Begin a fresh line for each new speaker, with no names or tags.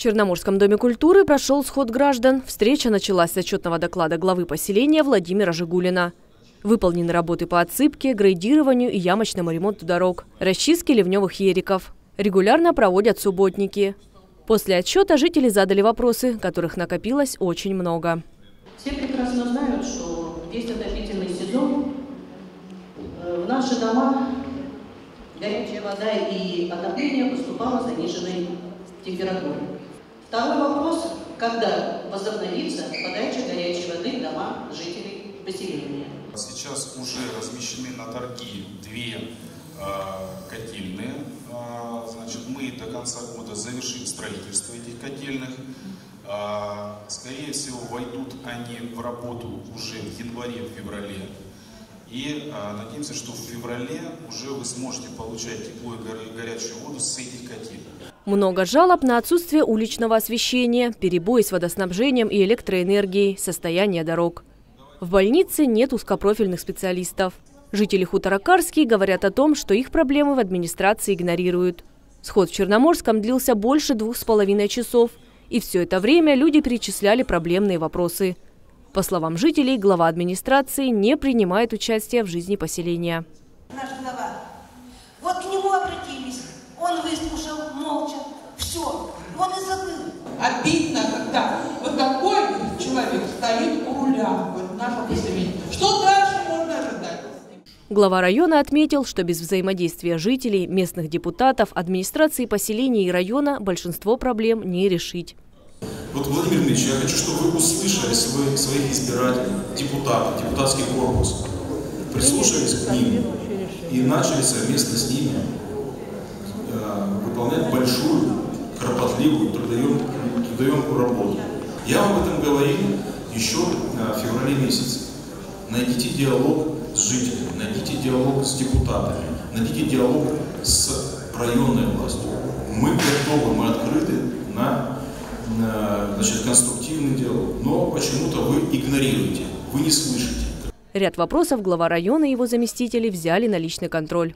Черноморском доме культуры прошел сход граждан. Встреча началась с отчетного доклада главы поселения Владимира Жигулина. Выполнены работы по отсыпке, грейдированию и ямочному ремонту дорог, расчистке ливневых ериков. Регулярно проводят субботники. После отчета жители задали вопросы, которых накопилось очень много.
Все прекрасно знают, что весь отопительный сезон э, в наши дома горячая вода и отопление поступало заниженной температурой. Второй вопрос, когда возобновится подача горячей воды в дома жителей поселения.
Сейчас уже размещены на торги две э, котельные. Э, значит, мы до конца года завершим строительство этих котельных. Э, скорее всего, войдут они в работу уже в январе-феврале. И э, надеемся, что в феврале уже вы сможете получать тепло и горячую воду с этих котелей.
Много жалоб на отсутствие уличного освещения, перебои с водоснабжением и электроэнергией, состояние дорог. В больнице нет узкопрофильных специалистов. Жители хутора Карский говорят о том, что их проблемы в администрации игнорируют. Сход в Черноморском длился больше двух с половиной часов. И все это время люди перечисляли проблемные вопросы – по словам жителей, глава администрации не принимает участие в жизни поселения.
Наш глава. Вот к нему обратились, он выслушал молча. Все, он и забыл.
Обидно, когда вот такой человек стоит у руля в нашем поселении. Что дальше можно ожидать?
Глава района отметил, что без взаимодействия жителей, местных депутатов, администрации поселения и района большинство проблем не решить.
Вот, Владимир Ильич, я хочу, чтобы вы услышали своих, своих избирателей, депутатов, депутатский корпус, прислушались к ним и начали совместно с ними э, выполнять большую, кропотливую, трудоем, трудоемкую работу. Я вам об этом говорил еще э, в феврале месяце. Найдите диалог с жителями, найдите диалог с депутатами, найдите диалог с районной властью. Мы готовы, мы открыты на значит, конструктивный диалог. Но почему-то вы игнорируете, вы не слышите.
Ряд вопросов глава района и его заместители взяли на личный контроль.